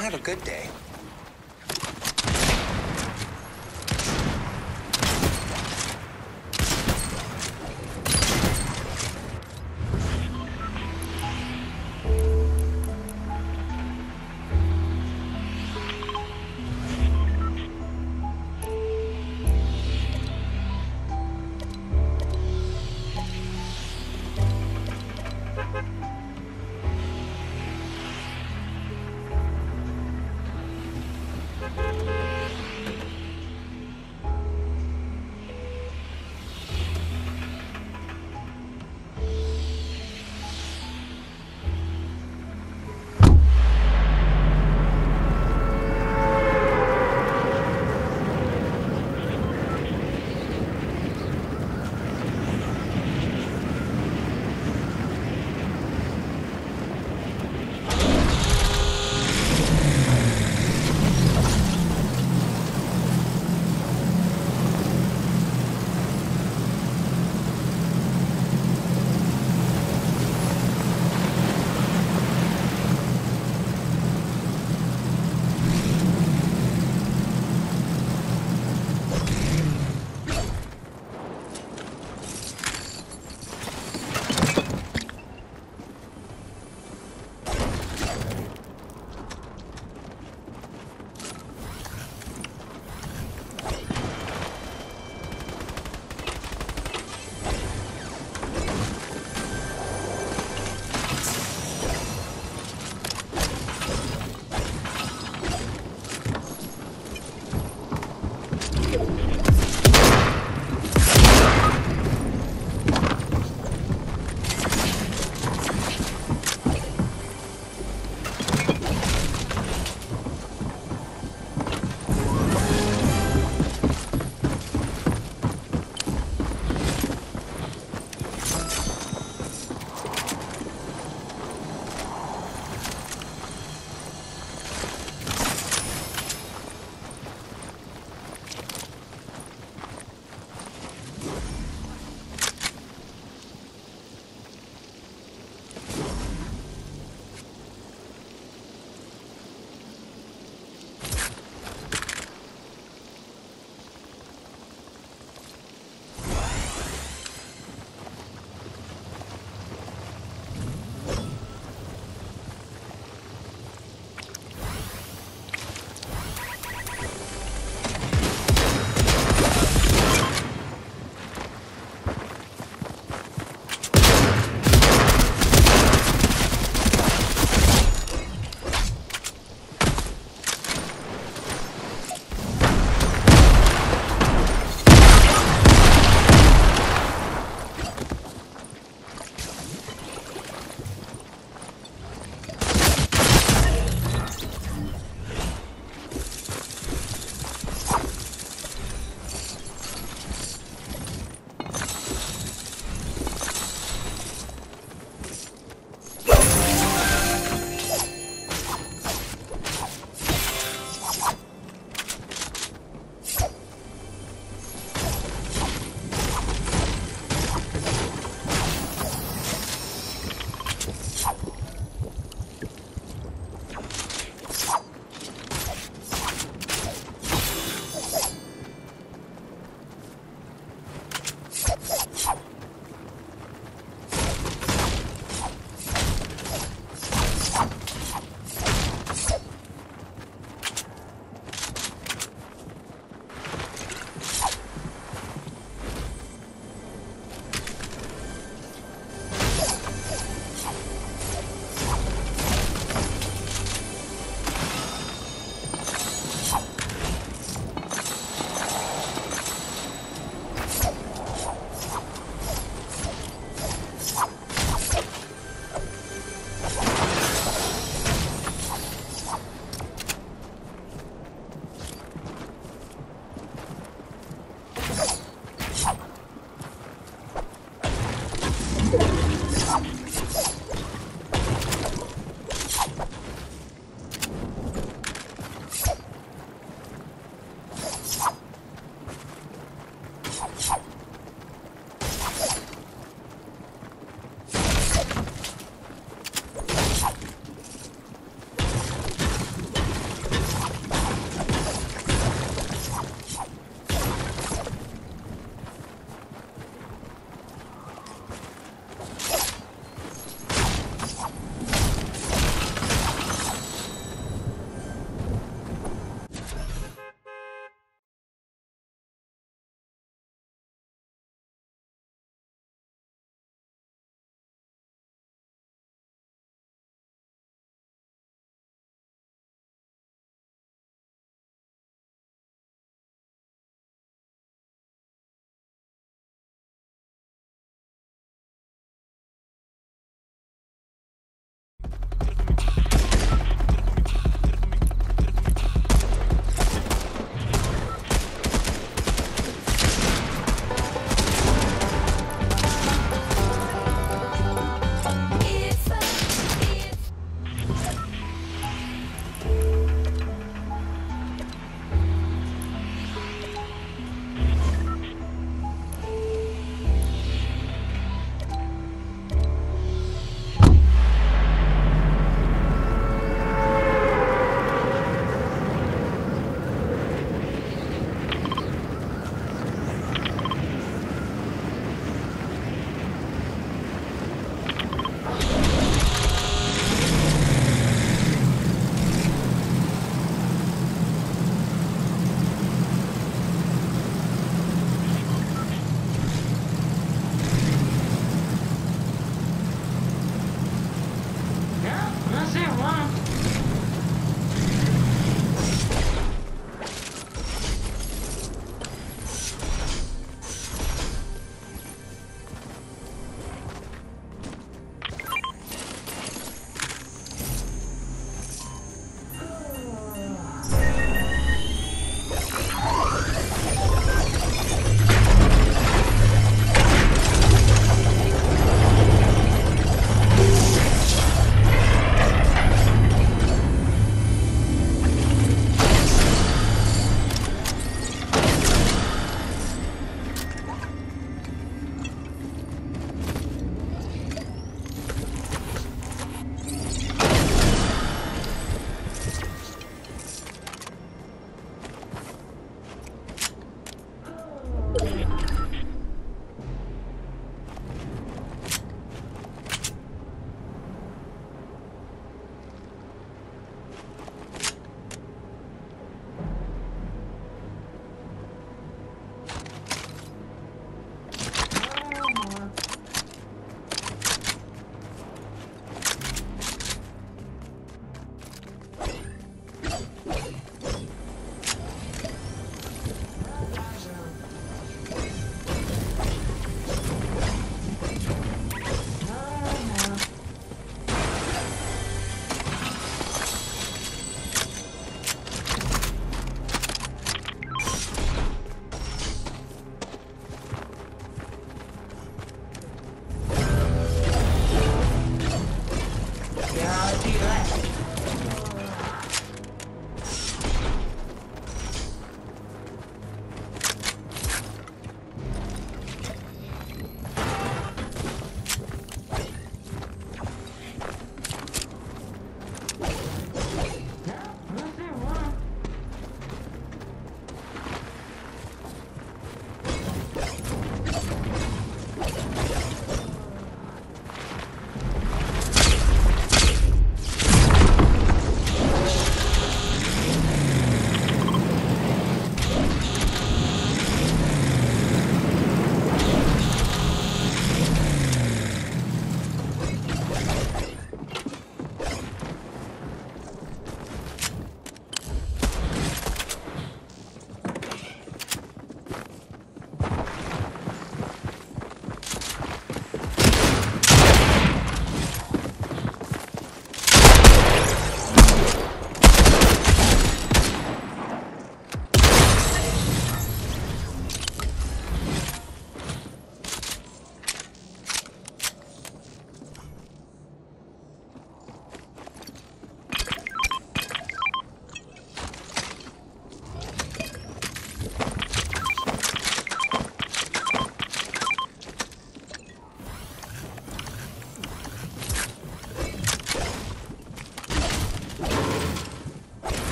don't have a good day.